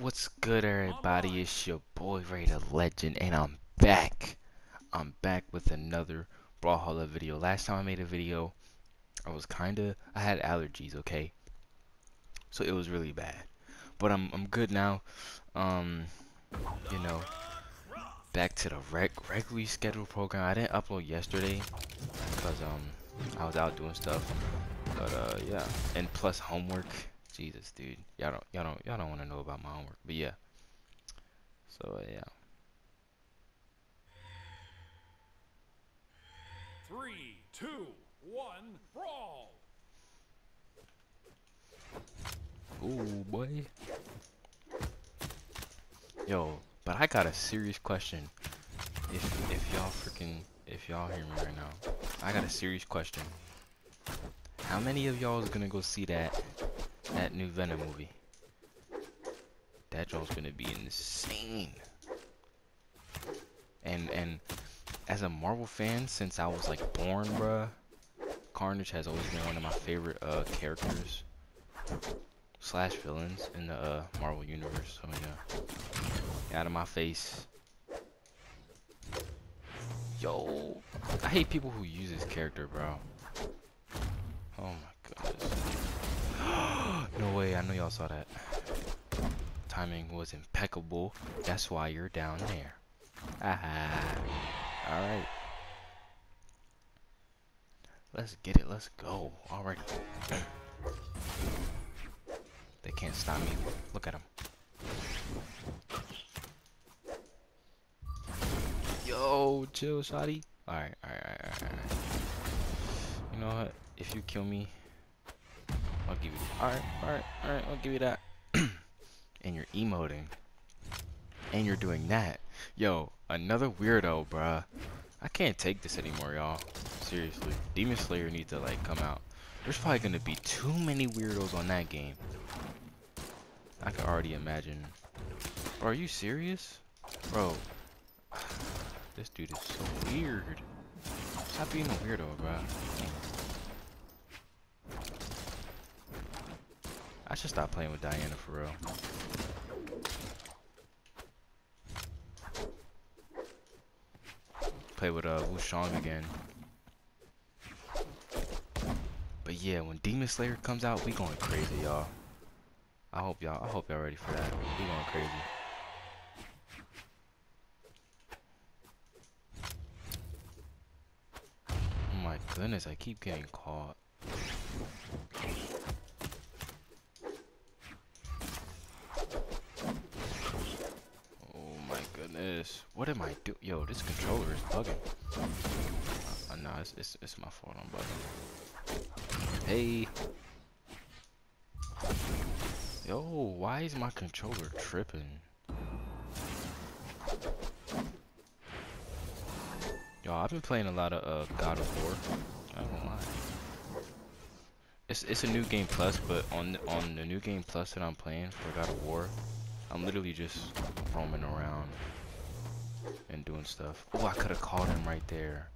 What's good, everybody? It's your boy Ray the Legend, and I'm back. I'm back with another Brawlhalla video. Last time I made a video, I was kinda, I had allergies, okay? So it was really bad. But I'm, I'm good now. Um, you know, back to the reg regularly scheduled program. I didn't upload yesterday because um I was out doing stuff. But uh yeah, and plus homework. Jesus, dude. Y'all don't y'all don't y'all don't want to know about my homework. But yeah. So uh, yeah. Three, two, one, brawl! Ooh boy. Yo, but I got a serious question. If if y'all freaking if y'all hear me right now, I got a serious question. How many of y'all is gonna go see that that new Venom movie? That joint's gonna be insane. And and as a Marvel fan since I was like born, bruh, Carnage has always been one of my favorite uh characters slash villains in the uh, Marvel universe. So yeah. Out of my face. Yo, I hate people who use this character, bro. Oh my goodness. No way, I know y'all saw that. Timing was impeccable. That's why you're down there. Ah, alright. Let's get it, let's go. Alright. they can't stop me. Look at them. Yo, chill, shotty. Alright, alright, alright, alright. You know what? If you kill me, I'll give you. Alright, alright, alright, I'll give you that. and you're emoting. And you're doing that. Yo, another weirdo, bruh. I can't take this anymore, y'all. Seriously. Demon Slayer needs to, like, come out. There's probably gonna be too many weirdos on that game. I can already imagine. Bro, are you serious? Bro, this dude is so weird. Stop being a weirdo, bro. I should stop playing with Diana for real. Play with uh Wu Shang again. But yeah, when Demon Slayer comes out, we going crazy, y'all. I hope y'all I hope y'all ready for that. We going crazy. Oh my goodness, I keep getting caught. Oh goodness. What am I do? Yo, this controller is bugging. Uh, nah, it's, it's, it's my fault I'm bugging. Hey. Yo, why is my controller tripping? Yo, I've been playing a lot of uh, God of War. I don't lie. It's it's a new game plus, but on on the new game plus that I'm playing for God of War, I'm literally just roaming around and doing stuff. Oh, I could have caught him right there.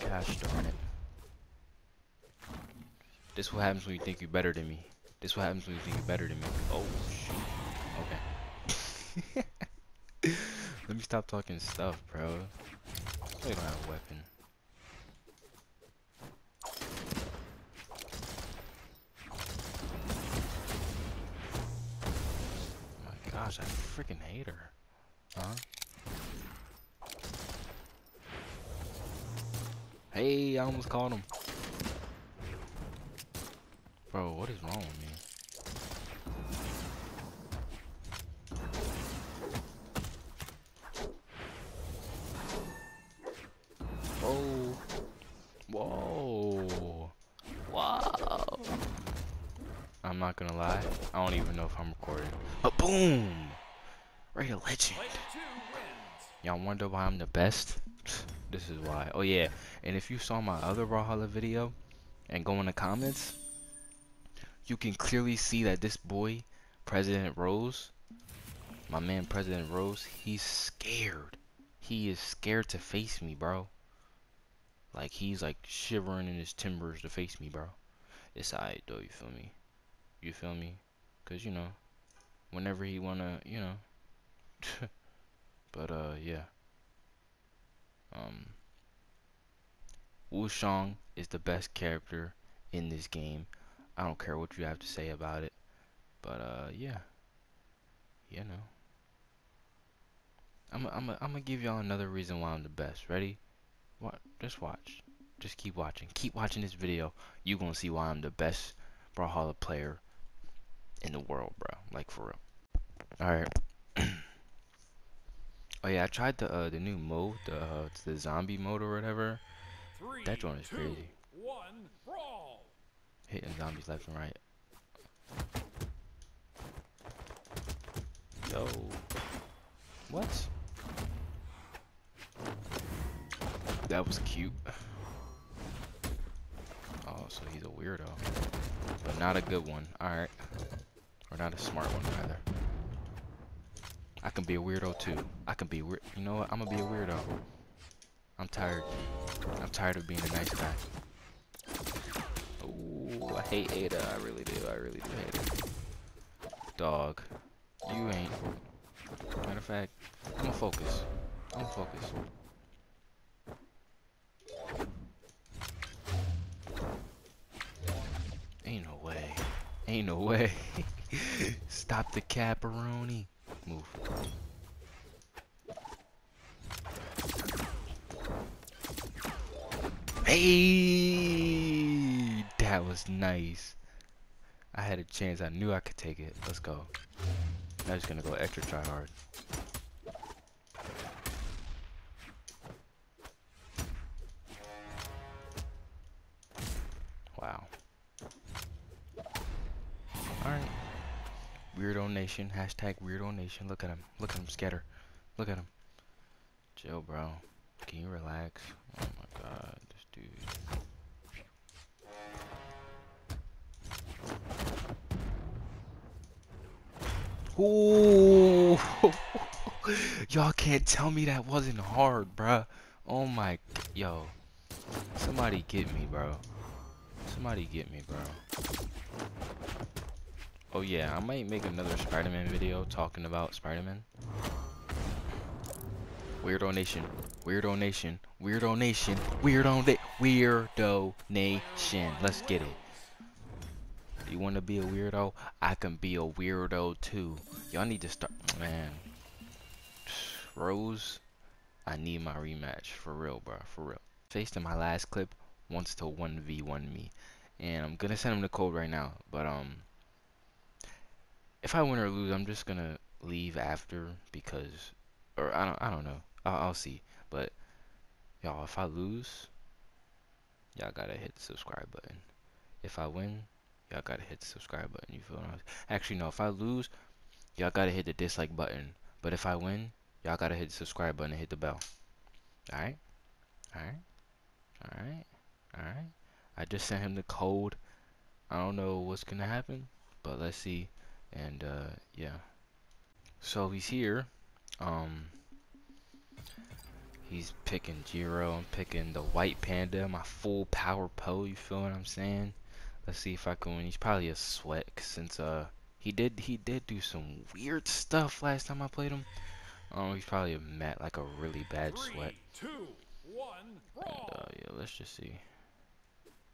Gosh darn it. This what happens when you think you're better than me. This what happens when you think you're better than me. Oh shoot. Okay. Let me stop talking stuff, bro. We don't have a weapon. my gosh, I freaking hate her. Huh? Hey, I almost caught him. Bro, what is wrong with me? Not gonna lie. I don't even know if I'm recording. But boom! Ray the Legend. Y'all wonder why I'm the best? This is why. Oh yeah. And if you saw my other Brawlhalla video and go in the comments, you can clearly see that this boy, President Rose, my man President Rose, he's scared. He is scared to face me, bro. Like he's like shivering in his timbers to face me, bro. It's alright though, you feel me? You feel me? Cause you know, whenever he wanna, you know. but uh, yeah. Um, Wu Shang is the best character in this game. I don't care what you have to say about it. But uh, yeah. You know. I'm I'm I'm gonna give y'all another reason why I'm the best. Ready? What? Just watch. Just keep watching. Keep watching this video. You gonna see why I'm the best Brawlhalla player in the world, bro. Like for real. All right. oh yeah, I tried the uh, the new mode, the uh, the zombie mode or whatever. Three, That joint is two, crazy. one, brawl. Hitting zombies left and right. Yo. What? That was cute. Oh, so he's a weirdo. But not a good one. Alright. Or not a smart one, rather. I can be a weirdo too. I can be weird. You know what? I'm gonna be a weirdo. I'm tired. I'm tired of being a nice guy. Ooh, I hate Ada. I really do. I really do hate it. Dog. You ain't. Matter of fact, I'm gonna focus. I'm gonna focus. Ain't no way. Ain't no way. Stop the caparoni. Move. Hey, that was nice. I had a chance. I knew I could take it. Let's go. I'm just gonna go extra try hard. Weirdo Nation. Hashtag Weirdo Nation. Look at him. Look at him scatter. Look at him. Chill, bro. Can you relax? Oh my god. This dude. Y'all can't tell me that wasn't hard, bruh. Oh my, yo. Somebody get me, bro. Somebody get me, bro. Oh yeah, I might make another Spider-Man video talking about Spider-Man. Weirdo Nation, Weirdo Nation, Weirdo Nation, Weirdo Na Weirdo Nation. Let's get it. You want to be a weirdo? I can be a weirdo too. Y'all need to start, man. Rose, I need my rematch for real, bro. For real. Faced in my last clip wants to 1v1 me, and I'm gonna send him the code right now. But um, if I win or lose, I'm just gonna leave after because, or I don't, I don't know. I'll, I'll see. But y'all, if I lose, y'all gotta hit the subscribe button. If I win, y'all gotta hit the subscribe button. You feel I'm Actually, no. If I lose, y'all gotta hit the dislike button. But if I win, y'all gotta hit the subscribe button and hit the bell. Alright? Alright? Alright? Alright? I just sent him the code. I don't know what's gonna happen, but let's see. And uh yeah. So he's here. Um He's picking Jiro. I'm picking the white panda, my full power Poe, you feel what I'm saying? Let's see if I can win. He's probably a sweat since uh he did he did do some weird stuff last time I played him. Um he's probably a mat like a really bad sweat. Three, two, one, And uh yeah, let's just see.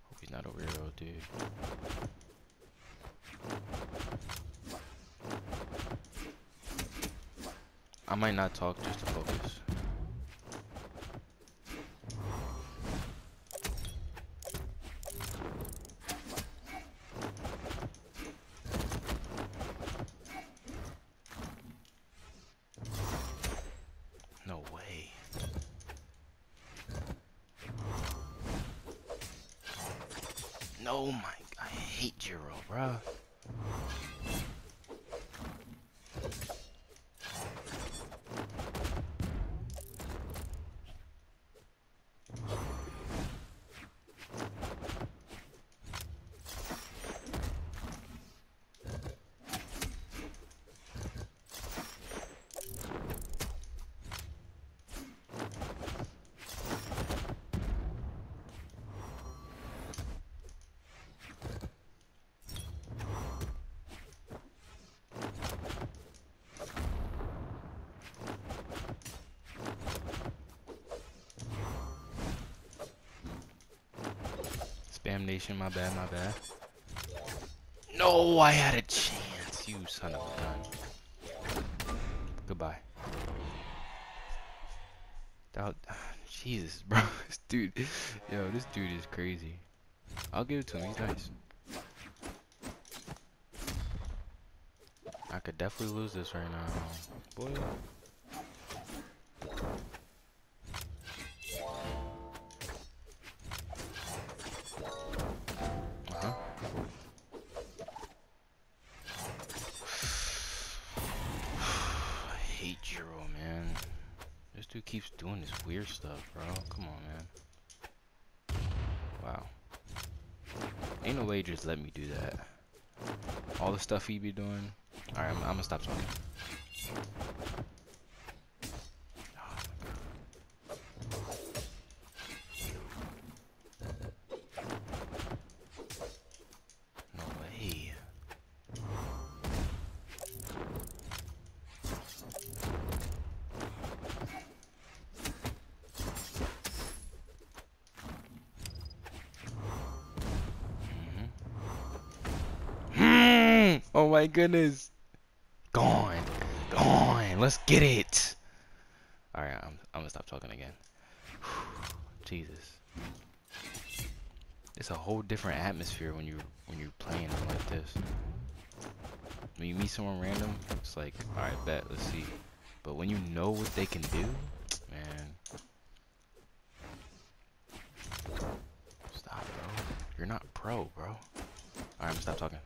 Hope he's not a weirdo dude. I might not talk just to focus. No way. No, my, I hate Jiro, bruh. Damnation, my bad, my bad. No, I had a chance, you son of a gun. Goodbye. That, ah, Jesus, bro. This dude, yo, this dude is crazy. I'll give it to him, he's nice. I could definitely lose this right now. Boy. Hate man. This dude keeps doing this weird stuff, bro. Come on, man. Wow. Ain't no way just let me do that. All the stuff he be doing. Alright, I'm, I'm gonna stop talking. My goodness. Gone. Gone. Let's get it. Alright, I'm, I'm gonna stop talking again. Jesus. It's a whole different atmosphere when you when you're playing them like this. When you meet someone random, it's like, alright, bet, let's see. But when you know what they can do, man. Stop, bro. You're not pro, bro. Alright, I'm gonna stop talking.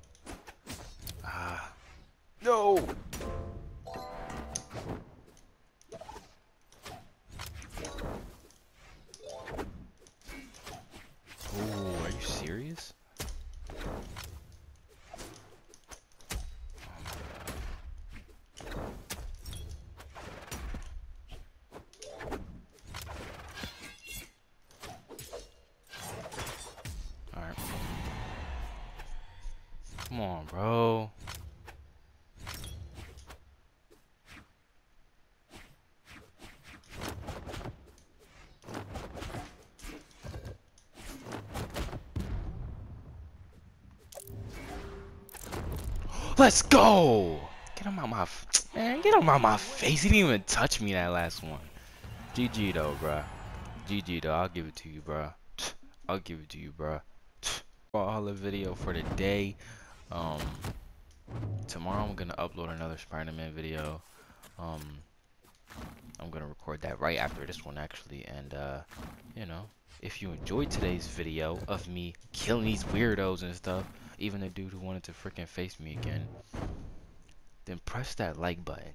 Are you serious? Let's go! Get him out my man. Get him out my face. He didn't even touch me that last one. GG though, bruh. GG though. I'll give it to you, bruh. I'll give it to you, bruh. All the video for the day. Um, tomorrow I'm gonna upload another Spider-Man video. Um, gonna record that right after this one actually, and uh, you know, if you enjoyed today's video of me killing these weirdos and stuff, even the dude who wanted to freaking face me again, then press that like button.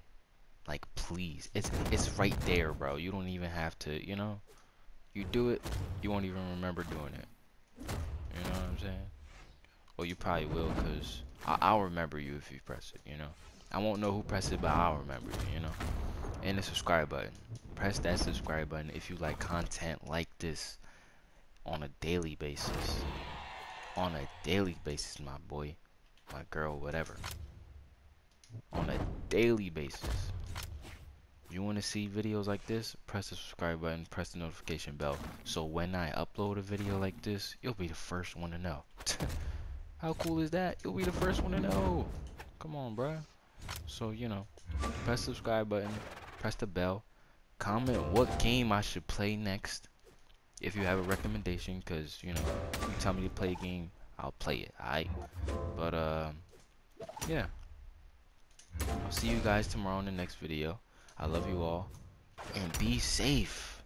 Like please, it's it's right there, bro. You don't even have to, you know. You do it, you won't even remember doing it. You know what I'm saying? Well, you probably will, cause I I'll remember you if you press it. You know. I won't know who pressed it, but I'll remember you. You know. And the subscribe button. Press that subscribe button if you like content like this on a daily basis. On a daily basis, my boy, my girl, whatever. On a daily basis. You want to see videos like this? Press the subscribe button, press the notification bell. So when I upload a video like this, you'll be the first one to know. How cool is that? You'll be the first one to know. Come on, bruh. So, you know, press subscribe button, press the bell, comment what game I should play next. If you have a recommendation, because, you know, you tell me to play a game, I'll play it, alright? But, uh, yeah. I'll see you guys tomorrow in the next video. I love you all. And be safe.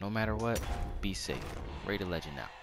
No matter what, be safe. Ray the Legend out.